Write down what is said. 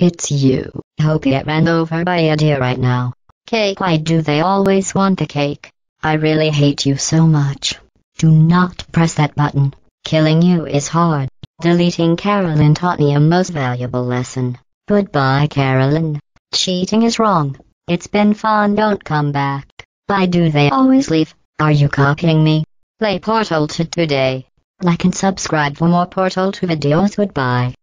It's you. Hope you get ran over by a deer right now. Cake, why do they always want the cake? I really hate you so much. Do not press that button. Killing you is hard. Deleting Caroline taught me a most valuable lesson. Goodbye, Caroline. Cheating is wrong. It's been fun, don't come back. Why do they always leave? Are you copying me? Play Portal 2 today. Like and subscribe for more Portal 2 videos. Goodbye.